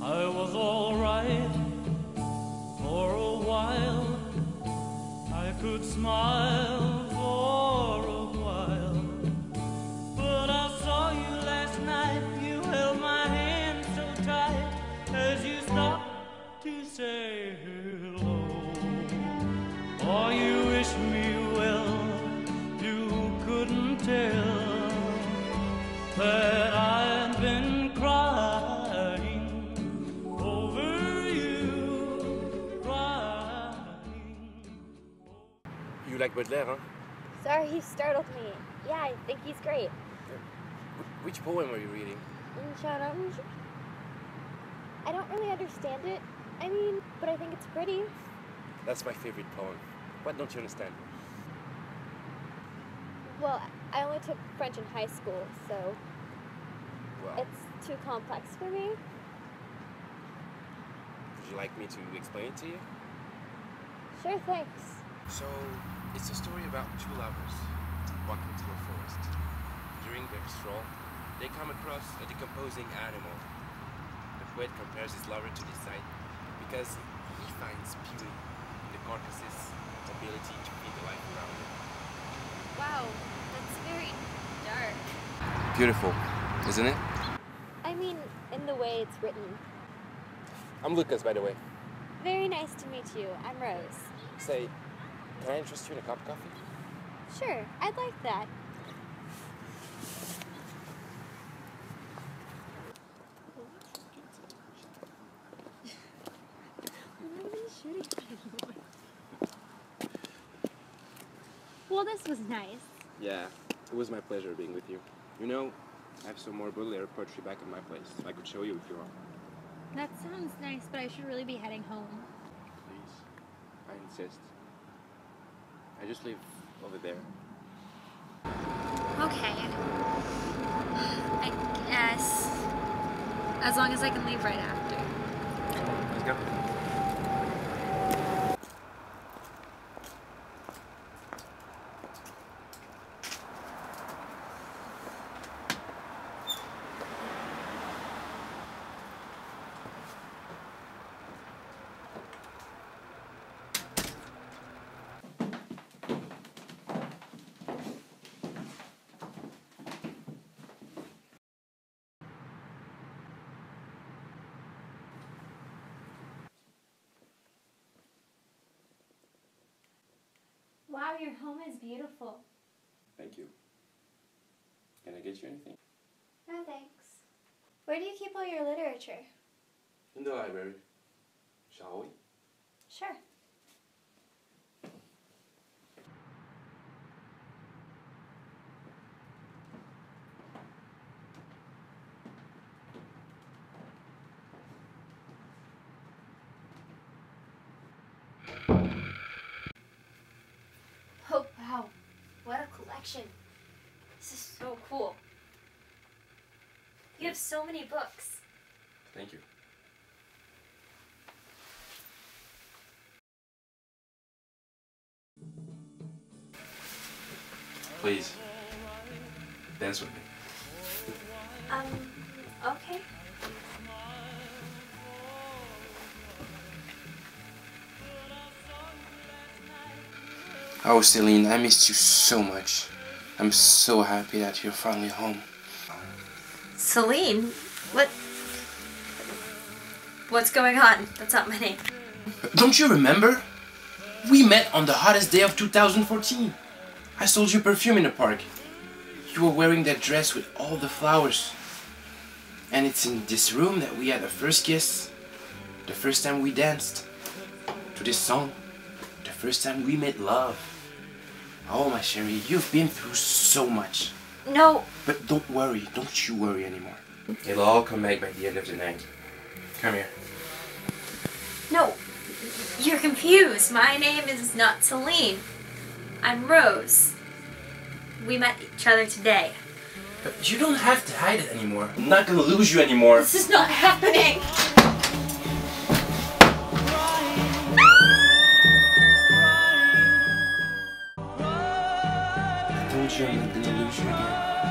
I was alright for a while. I could smile for a while. But I saw you last night. You held my hand so tight as you stopped to say You like Baudelaire, huh? Sorry, you startled me. Yeah, I think he's great. Which poem are you reading? Une Charogne. I don't really understand it. I mean, but I think it's pretty. That's my favorite poem. What don't you understand? Well, I only took French in high school, so Well, it's too complex for me. would you like me to explain it to you? Sure, thanks. So, it's a story about two lovers walking through a forest. During their stroll, they come across a decomposing animal. The poet compares his lover to this sight because he finds beauty in the carcass's ability to feed the life around it. Wow, that's very dark. Beautiful, isn't it? I mean, in the way it's written. I'm Lucas, by the way. Very nice to meet you. I'm Rose. Say, can I interest you in a cup of coffee? Sure, I'd like that. Well, this was nice. Yeah, it was my pleasure being with you. You know, I have some more Baudelaire poetry back in my place. I could show you if you want. That sounds nice, but I should really be heading home. Please. I insist. I just live over there. Okay. I guess. As long as I can leave right after. Let's go. Wow, your home is beautiful. Thank you. Can I get you anything? No thanks. Where do you keep all your literature? In the library. Shall we? Sure. Oh wow, what a collection. This is so cool. You have so many books. Thank you. Please. Dance with me. Um, okay. Oh, Celine, I missed you so much. I'm so happy that you're finally home. Celine? What? What's going on? That's not my name. Don't you remember? We met on the hottest day of 2014. I sold you perfume in the park. You were wearing that dress with all the flowers. And it's in this room that we had our first kiss. The first time we danced. To this song. The first time we made love. Oh, my Sherry, you've been through so much. No, But don't worry, don't you worry anymore. It'll all come back by the end of the night. Come here. no. You're confused. My name is not Celine. I'm Rose. We met each other today. But you don't have to hide it anymore. I'm not gonna lose you anymore. This is not happening. Not gonna lose you again.